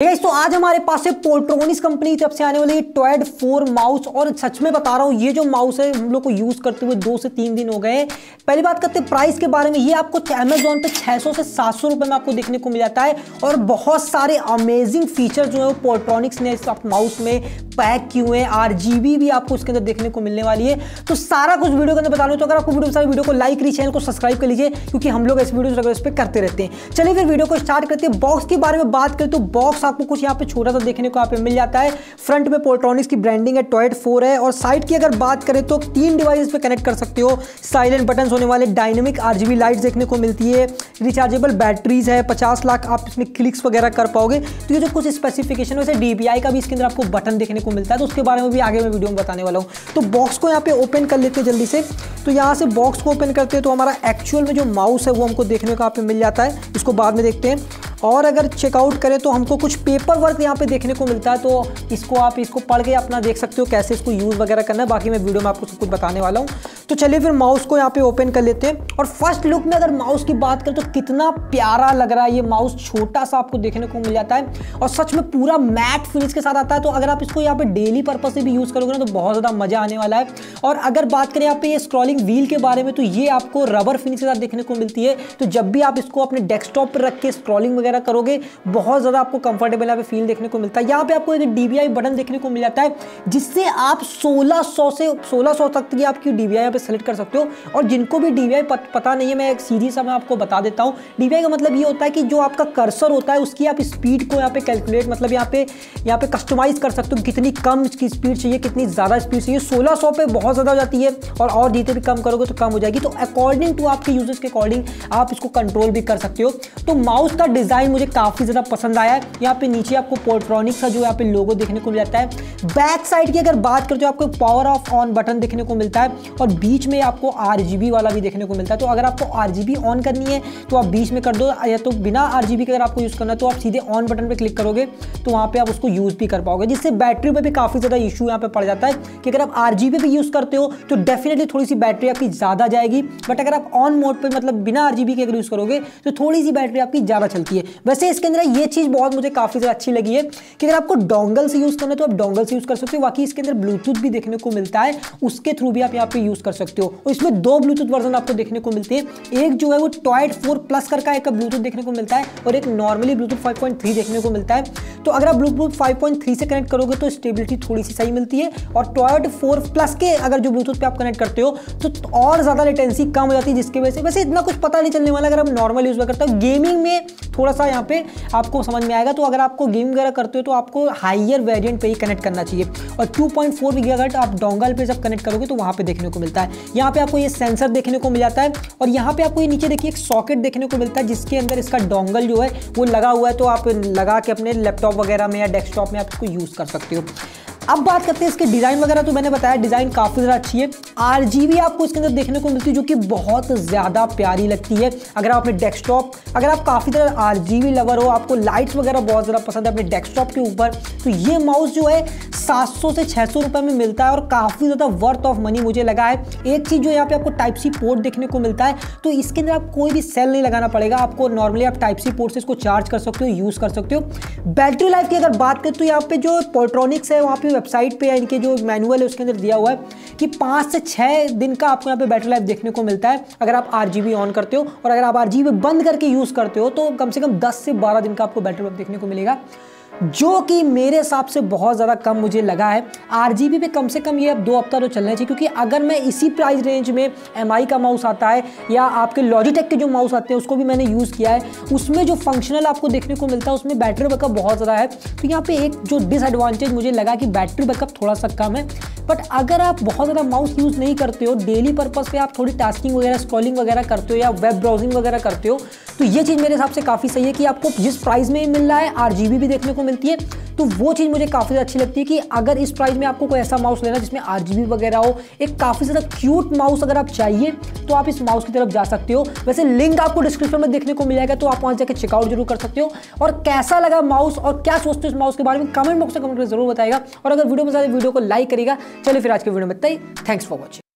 Guys तो आज हमारे पास है पोल्ट्रोनिस कंपनी की तरफ़ से आने वाली टॉयड फोर माउस और सच में बता रहा हूँ, ये जो माउस है, हम लोग को यूज़ करते हुए दो से तीन दिन हो गए पहली बात करते हैं प्राइस के बारे में, ये आपको अमेजोन पे 600 से 700 रुपए में आपको देखने को मिल जाता है और बहुत सारे अमेजिंग फीचर जो है वो पोल्ट्रॉनिक्स ने माउस में पैक किए हुए हैं RGB भी आपको उसके अंदर देखने को मिलने वाली है। तो सारा कुछ वीडियो के अंदर बता तो अगर आपको वीडियो सारे वीडियो को लाइक करिए चैनल को सब्सक्राइब कर लीजिए, क्योंकि हम लोग इस वीडियो पर करते रहते हैं। चलिए फिर वीडियो को स्टार्ट करते हैं। बॉक्स के बारे में बात करें तो बॉक्स आपको कुछ यहाँ पे छोटा सा देखने को यहाँ पे मिल जाता है। फ्रंट में पोल्ट्रॉनिक्स की ब्रांडिंग है टॉयट फोर है और साइड की अगर बात करें तो तीन डिवाइस पे कनेक्ट कर सकते हो। साइलेंट बटन होने वाले डायनेमिक आरजीबी लाइट देखने को मिलती है। रिचार्जेबल बैटरीज है, पचास लाख आप इसमें क्लिक्स वगैरह कर पाओगे। तो ये जो कुछ स्पेसिफिकेशन वैसे डीबीआई का भी इसके अंदर आपको बटन देखने को मिलता है। तो उसके बारे में भी आगे मैं वीडियो में बताने वाला हूँ। तो बॉक्स को यहाँ पे ओपन कर लेते हैं जल्दी से। तो यहाँ से बॉक्स को ओपन करते हैं तो हमारा एक्चुअल में जो माउस है, वो हमको देखने को यहाँ पे मिल जाता है। इसको बाद में देखते हैं। और अगर चेकआउट करें तो हमको कुछ पेपर वर्क यहाँ पे देखने को मिलता है तो इसको आप इसको पढ़ के अपना देख सकते हो कैसे इसको यूज़ वगैरह करना है। बाकी मैं वीडियो में आपको सब कुछ बताने वाला हूँ। तो चलिए फिर माउस को यहाँ पे ओपन कर लेते हैं। और फ़र्स्ट लुक में अगर माउस की बात करें तो कितना प्यारा लग रहा है ये माउस छोटा सा आपको देखने को मिल जाता है। और सच में पूरा मैट फिनिश के साथ आता है तो अगर आप इसको यहाँ पे डेली पर्पज से भी यूज़ करोगे ना तो बहुत ज़्यादा मज़ा आने वाला है। और अगर बात करें यहाँ पे ये स्क्रॉलिंग व्हील के बारे में तो ये आपको रबर फिनिश के साथ देखने को मिलती है। तो जब भी आप इसको अपने डेस्कटॉप पर रख के स्क्रॉलिंग वगैरह करोगे, बहुत ज़्यादा आपको कंफर्टेबल यहाँ पे फील देखने को मिलता है। यहाँ पे आपको एक डीबीआई बटन देखने को मिल जाता है, जिससे आप 1600 से 1600 तक की आपकी डीबीआई यहाँ पे सेलेक्ट कर सकते हो। और जिनको भी डीबीआई पता नहीं है, मैं एक सीधी सा मैं आपको बता देता हूँ। डीबीआई का मतलब ये होता है कि जो आपका कर्सर होता है, उसकी आप स्पीड को यहाँ पे कैलकुलेट मतलब यहाँ पे यहाँ पे कस्टमाइज कर सकते हो कितनी कम इसकी स्पीड चाहिए, कितनी ज़्यादा स्पीड चाहिए। सोलह पे बहुत ज़्यादा हो जाती है, और और जितने भी कम करोगे तो कम हो जाएगी। तो अकॉर्डिंग टू आपके यूज़र्स के अकॉर्डिंग आप इसको कंट्रोल भी कर सकते हो। तो माउस का डिज़ाइन मुझे काफ़ी ज़्यादा पसंद आया। है यहाँ पे नीचे आपको पोर्ट्रॉनिक्स का जो यहाँ पे लोगो देखने को मिल जाता है। बैक साइड की अगर बात करते हो आपको पावर ऑफ़ ऑन बटन देखने को मिलता है और बीच में आपको आरजीबी वाला भी देखने को मिलता है। तो अगर आपको आरजीबी ऑन करनी है तो आप बीच में कर दो, या तो बिना आरजीबी के अगर आपको यूज़ करना है तो आप सीधे ऑन बटन पर क्लिक करोगे तो वहाँ पे आप उसको यूज़ भी कर पाओगे, जिससे बैटरी पर भी काफ़ी ज़्यादा इशू यहाँ पे पड़ जाता है कि अगर आप आर भी यूज़ करते हो तो डेफिनेटली थोड़ी सी बैटरी आपकी ज़्यादा जाएगी। बट अगर आप ऑन मोड पर मतलब बिना आर के अगर यूज़ करोगे तो थोड़ी सी बैटरी आपकी ज़्यादा चलती है। वैसे इसके अंदर ये चीज़ बहुत मुझे काफ़ी ज़्यादा अच्छी लगी है कि अगर आपको डोंगल से यूज़ करना है तो आप डोंगल से यूज़ कर सकते हो। बाकी इसके अंदर ब्लूटूथ भी देखने को मिलता है, उसके थ्रू भी आप यहाँ पे यूज़ कर सकते हो। और इसमें दो ब्लूटूथ वर्जन आपको देखने को मिलते हैं। एक जो है वो टॉयड फोर प्लस कर का एक ब्लूटूथ देखने को मिलता है और एक नॉर्मली ब्लूटूथ फाइव देखने को मिलता है। तो अगर आप ब्लूटूथ फाइव से कनेक्ट करोगे तो स्टेबिलिटी थोड़ी सी सही मिलती है। और टॉयड फोर प्लस के अगर जो ब्लूटूथ पे आप कनेक्ट करते हो तो और ज़्यादा लेटेंसी कम हो जाती है, जिसकी वजह से वैसे इतना कुछ पता नहीं चलने वाला। अगर आप नॉर्मल यूज़ करते हो गेमिंग में थोड़ा सा यहाँ पे आपको समझ में आएगा। तो अगर आपको गेम वगैरह करते हो तो आपको हाइयर वेरियंट पे ही कनेक्ट करना चाहिए। और टू पॉइंट फोर आप डोंगल पे जब कनेक्ट करोगे तो वहाँ पे देखने को मिलता है। यहाँ पे आपको ये सेंसर देखने को मिल जाता है और यहाँ पे आपको ये नीचे देखिए एक सॉकेट देखने को मिलता है, जिसके अंदर इसका डोंगल जो है, वो लगा हुआ है। तो आप लगा के अपने लैपटॉप वगैरह में या डेस्कटॉप में आप इसको यूज़ कर सकते हो। अब बात करते हैं इसके डिज़ाइन वगैरह। तो मैंने बताया डिज़ाइन काफ़ी ज़्यादा अच्छी है। आर आपको इसके अंदर देखने को मिलती है, जो कि बहुत ज़्यादा प्यारी लगती है। अगर आप अपने डेस्कटॉप अगर आप काफ़ी ज़्यादा आर लवर हो, आपको लाइट्स वगैरह बहुत ज़्यादा पसंद है अपने डेस्कटॉप के ऊपर तो ये माउस जो है 700 से 600 रुपए में मिलता है और काफ़ी ज़्यादा वर्थ ऑफ़ मनी मुझे लगा है। एक चीज़ जो यहाँ पे आपको टाइप सी पोर्ट देखने को मिलता है तो इसके अंदर आप कोई भी सेल नहीं लगाना पड़ेगा। आपको नॉर्मली आप टाइप सी पोर्ट से इसको चार्ज कर सकते हो यूज़ कर सकते हो। बैटरी लाइफ की अगर बात करें तो यहाँ पे जो पोल्ट्रॉनिक्स है, वहाँ पे वेबसाइट पे या इनके जो मैनुअल है, उसके अंदर दिया हुआ है कि पाँच से छः दिन का आपको यहाँ पे बैटरी लाइफ देखने को मिलता है। अगर आप आरजीबी ऑन करते हो और अगर आप आरजीबी बंद करके यूज़ करते हो तो कम से कम दस से बारह दिन का आपको बैटरी लाइफ देखने को मिलेगा। जो कि मेरे हिसाब से बहुत ज़्यादा कम मुझे लगा है। आरजीबी पे कम से कम ये अब दो हफ़्ता तो चलना चाहिए, क्योंकि अगर मैं इसी प्राइस रेंज में एम का माउस आता है या आपके लॉजिटेक के जो माउस आते हैं, उसको भी मैंने यूज़ किया है, उसमें जो फंक्शनल आपको देखने को मिलता है, उसमें बैटरी बैकअप बहुत ज़्यादा है। तो यहाँ पे एक जो डिसएडवांटेज मुझे लगा कि बैटरी बैकअप थोड़ा सा कम है। बट अगर आप बहुत ज़्यादा माउस यूज़ नहीं करते हो डेली पर्पज़ पे आप थोड़ी टास्किंग वगैरह स्क्रॉलिंग वगैरह करते हो या वेब ब्राउजिंग वगैरह करते हो तो ये चीज़ मेरे हिसाब से काफ़ी सही है कि आपको जिस प्राइस में मिल रहा है आरजीबी भी देखने को मिलती है तो वो चीज़ मुझे काफ़ी ज़्यादा अच्छी लगती है कि अगर इस प्राइस में आपको कोई ऐसा माउस लेना जिसमें आरजीबी वगैरह हो, एक काफ़ी ज़्यादा क्यूट माउस अगर आप चाहिए तो आप इस माउस की तरफ़ जा सकते हो। वैसे लिंक आपको डिस्क्रिप्शन में देखने को मिल जाएगा तो आप वहाँ जाकर चेकआउट ज़रूर कर सकते हो। और कैसा लगा माउस और क्या सोचते हो इस माउस के बारे में कमेंट बॉक्स में कमेंट ज़रूर बताएगा। और अगर वीडियो में ज़्यादा वीडियो को लाइक करेगा, चलिए फिर आज के वीडियो में तय थैंक्स फॉर वॉचिंग